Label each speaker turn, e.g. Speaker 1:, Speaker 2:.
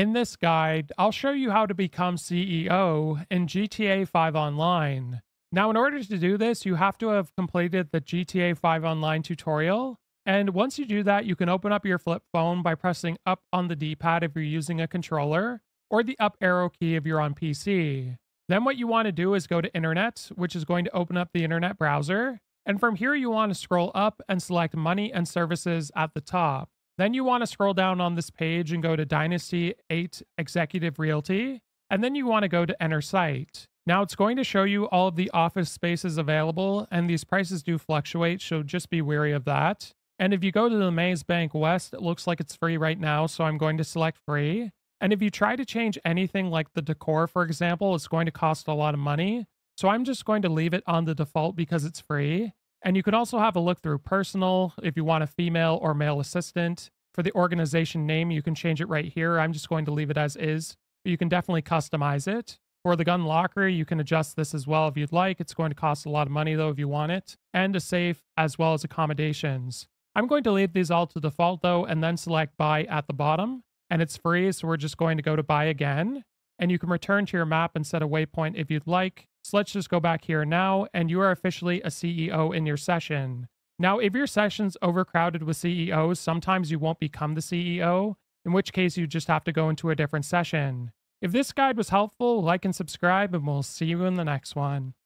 Speaker 1: In this guide, I'll show you how to become CEO in GTA 5 Online. Now, in order to do this, you have to have completed the GTA 5 Online tutorial. And once you do that, you can open up your flip phone by pressing up on the D-pad if you're using a controller, or the up arrow key if you're on PC. Then what you want to do is go to Internet, which is going to open up the Internet browser. And from here, you want to scroll up and select Money and Services at the top. Then you want to scroll down on this page and go to Dynasty 8 Executive Realty. And then you want to go to Enter Site. Now it's going to show you all of the office spaces available, and these prices do fluctuate, so just be wary of that. And if you go to the Maze Bank West, it looks like it's free right now, so I'm going to select free. And if you try to change anything like the decor, for example, it's going to cost a lot of money. So I'm just going to leave it on the default because it's free. And you can also have a look through personal if you want a female or male assistant. For the organization name, you can change it right here. I'm just going to leave it as is, you can definitely customize it. For the gun locker, you can adjust this as well if you'd like. It's going to cost a lot of money though if you want it, and a safe as well as accommodations. I'm going to leave these all to default though, and then select buy at the bottom. And it's free, so we're just going to go to buy again. And you can return to your map and set a waypoint if you'd like. So let's just go back here now, and you are officially a CEO in your session. Now, if your session's overcrowded with CEOs, sometimes you won't become the CEO, in which case you just have to go into a different session. If this guide was helpful, like and subscribe, and we'll see you in the next one.